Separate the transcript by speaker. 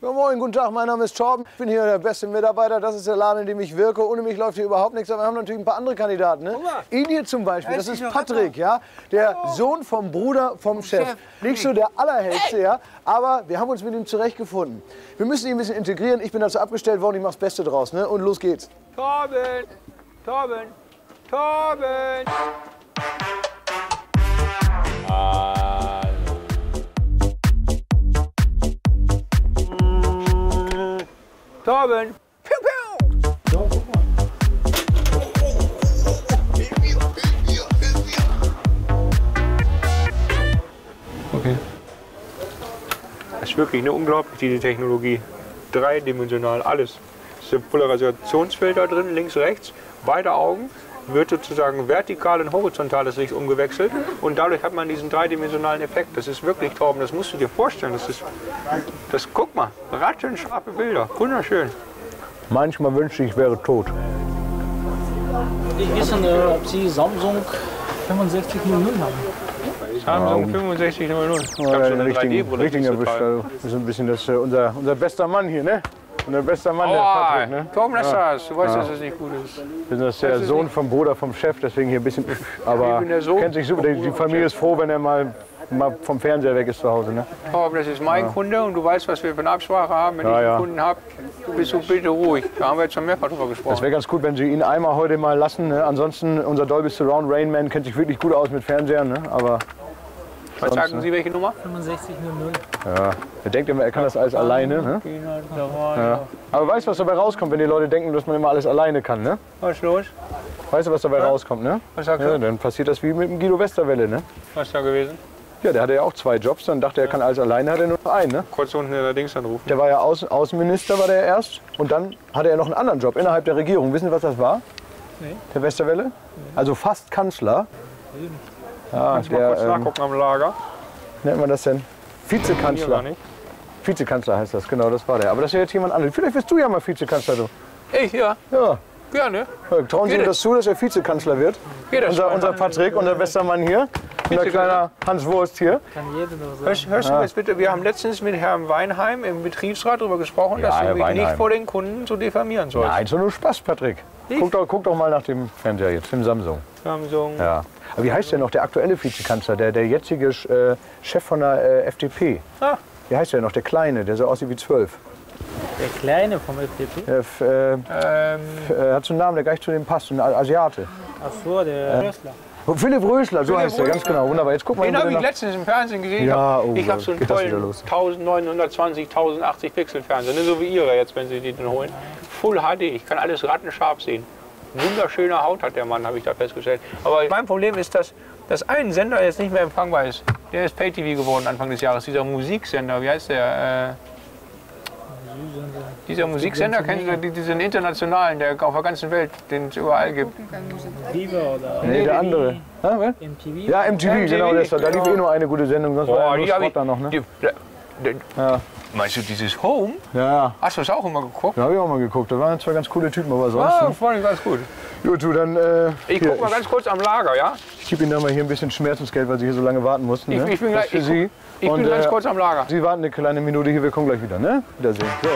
Speaker 1: Ja, moin, guten Tag, mein Name ist Torben. Ich bin hier der beste Mitarbeiter. Das ist der Laden, in dem ich wirke. Ohne mich läuft hier überhaupt nichts. Aber wir haben natürlich ein paar andere Kandidaten. Ne? Ihn hier zum Beispiel, das ist Patrick, ja? der Sohn vom Bruder vom Chef. Nicht so der allerhellste, ja? aber wir haben uns mit ihm zurechtgefunden. Wir müssen ihn ein bisschen integrieren. Ich bin dazu abgestellt worden, ich mache das Beste draus. Ne? Und los geht's.
Speaker 2: Torben! Torben! Torben! Torben! Piu, piu! Okay. Das ist wirklich eine unglaublich, diese Technologie. Dreidimensional, alles. Es sind Polarisationsfelder drin, links, rechts, beide Augen. Wird sozusagen vertikal in horizontales Licht umgewechselt und dadurch hat man diesen dreidimensionalen Effekt. Das ist wirklich Torben, das musst du dir vorstellen. Das ist, das, guck mal, rattenscharfe Bilder, wunderschön.
Speaker 1: Manchmal wünschte ich, ich wäre tot.
Speaker 3: Ich wissen, äh, ob Sie Samsung 6500 haben.
Speaker 2: Samsung 6500. Ich
Speaker 1: Ja,
Speaker 2: hab schon
Speaker 1: den
Speaker 2: eine
Speaker 1: richtigen,
Speaker 2: 3D-Brille.
Speaker 1: richtigen erwischt. Das ist ein bisschen das, äh, unser, unser bester Mann hier, ne? Unser bester Mann, der Patrick, ne?
Speaker 2: Torben, lass das. Du weißt, dass das nicht gut ist.
Speaker 1: Wir sind das der Sohn vom Bruder vom Chef, deswegen hier ein bisschen. Aber
Speaker 2: Ich bin der Sohn
Speaker 1: kennt sich super. Die, Familie ist froh, wenn er mal, mal vom Fernseher weg ist zu Hause, ne?
Speaker 2: Torben, das ist mein Kunde und du weißt, was wir für eine Absprache haben. Wenn
Speaker 1: Ja,
Speaker 2: ich einen
Speaker 1: ja.
Speaker 2: Kunden habe, bist du bitte ruhig. Da haben wir jetzt schon mehrfach drüber
Speaker 1: Es
Speaker 2: gesprochen.
Speaker 1: wäre ganz gut, wenn Sie ihn einmal heute mal lassen. Ne? Ansonsten, unser Dolby Surround Rainman kennt sich wirklich gut aus mit Fernsehern, ne? Aber
Speaker 2: Was sagen Sie, welche Nummer?
Speaker 3: 6500.
Speaker 1: ja, er denkt immer, er kann das alles alleine. Ne? Ja. Aber weißt du, was dabei rauskommt, wenn die Leute denken, dass man immer alles alleine kann, ne?
Speaker 2: Was ist los?
Speaker 1: Weißt du, was dabei rauskommt, ne?
Speaker 2: Was sagst
Speaker 1: Ja,
Speaker 2: du?
Speaker 1: dann passiert das wie mit dem Guido Westerwelle, ne?
Speaker 2: Was ist da gewesen?
Speaker 1: Ja, der hatte ja auch zwei Jobs, dann dachte er, er kann alles alleine, hat er nur noch einen, ne?
Speaker 2: Kurz unten in der Dings anrufen.
Speaker 1: Der war ja Außen Außenminister, war der erst. Und dann hatte er noch einen anderen Job innerhalb der Regierung. Wissen Sie, was das war?
Speaker 3: Nee.
Speaker 1: Der Westerwelle? Also fast Kanzler. Ja,
Speaker 2: Kannst du mal
Speaker 1: der,
Speaker 2: kurz
Speaker 1: ähm,
Speaker 2: nachgucken am Lager?
Speaker 1: nennt man das denn? Vizekanzler. Vizekanzler heißt das, genau, das war der. Aber das ist ja jetzt jemand anderes. Vielleicht wirst du ja mal Vizekanzler, du.
Speaker 2: Ich, ja,
Speaker 1: Ja.
Speaker 2: gerne.
Speaker 1: Ja, Trauen Sie ihm das zu, dass er Vizekanzler wird?
Speaker 2: Geht das
Speaker 1: Unser,
Speaker 2: schon?
Speaker 1: unser Patrick, unser Westermann hier. Unser kleiner Hans Wurst hier.
Speaker 3: Kann jeder nur sagen.
Speaker 2: Hörst, hörst du jetzt bitte, wir haben letztens mit Herrn Weinheim im Betriebsrat darüber gesprochen,
Speaker 1: Ja,
Speaker 2: dass
Speaker 1: Herr
Speaker 2: du mich nicht vor den Kunden so diffamieren sollst.
Speaker 1: Nein, so nur Spaß, Patrick. Guck doch, guck doch mal nach dem Fernseher jetzt, dem Samsung.
Speaker 2: Samsung.
Speaker 1: Ja. Wie heißt der noch, der aktuelle Vizekanzler, der, der jetzige äh, Chef von der äh, FDP?
Speaker 2: Ah.
Speaker 1: Wie heißt der noch, der Kleine, der so aussieht wie zwölf?
Speaker 3: Der Kleine vom FDP.
Speaker 1: Der f- äh,
Speaker 2: Ähm,
Speaker 1: äh, hat so einen Namen, der gleich zu dem passt, ein Asiate.
Speaker 3: Ach so, der Rösler.
Speaker 1: Oh, Philipp Rösler, so
Speaker 2: Philipp
Speaker 1: heißt der, ganz genau. Wunderbar. Jetzt guck mal,
Speaker 2: den habe ich letztens im Fernsehen gesehen.
Speaker 1: Ja, oh,
Speaker 2: ich habe so einen tollen
Speaker 1: los.
Speaker 2: 1920, 1080 Pixel Fernseher, ne, so wie Ihre jetzt, wenn Sie die den holen. Full HD, ich kann alles rattenscharf sehen. Wunderschöne Haut hat der Mann, habe ich da festgestellt. Aber mein Problem ist, dass, dass ein Sender jetzt nicht mehr empfangbar ist. Der ist Pay-TV geworden Anfang des Jahres, dieser Musiksender, wie heißt der? Äh, dieser Musiksender, kennen Sie die- diesen internationalen, der auf der ganzen Welt, den es überall gibt.
Speaker 3: Viva oder
Speaker 1: Nee, der andere.
Speaker 3: MTV.
Speaker 1: Ja, MTV,
Speaker 2: MTV,
Speaker 1: genau. Das, da lief
Speaker 2: genau.
Speaker 1: eh nur eine gute Sendung, sonst war
Speaker 2: Boah,
Speaker 1: ja nur Schrott
Speaker 2: ich.
Speaker 1: da noch, ne?
Speaker 2: Die,
Speaker 1: Ja,
Speaker 2: meinst du dieses Home?
Speaker 1: ja.
Speaker 2: Hast du das auch immer geguckt?
Speaker 1: Da habe ich auch mal geguckt. Da waren zwei ganz coole Typen, aber sonst.
Speaker 2: Ah,
Speaker 1: ne?
Speaker 2: fand ich ganz gut.
Speaker 1: Gut, du, dann. Äh,
Speaker 2: Ich
Speaker 1: hier,
Speaker 2: guck mal ganz kurz am Lager, ja?
Speaker 1: ich gebe Ihnen da mal hier ein bisschen Schmerzensgeld, weil Sie hier so lange warten mussten.
Speaker 2: Ich-
Speaker 1: ne?
Speaker 2: ich bin gleich-
Speaker 1: für
Speaker 2: ich
Speaker 1: Sie.
Speaker 2: Ich
Speaker 1: Und,
Speaker 2: bin ganz
Speaker 1: äh,
Speaker 2: kurz am Lager.
Speaker 1: Sie warten eine kleine Minute hier, wir kommen gleich wieder, ne? Wiedersehen. So.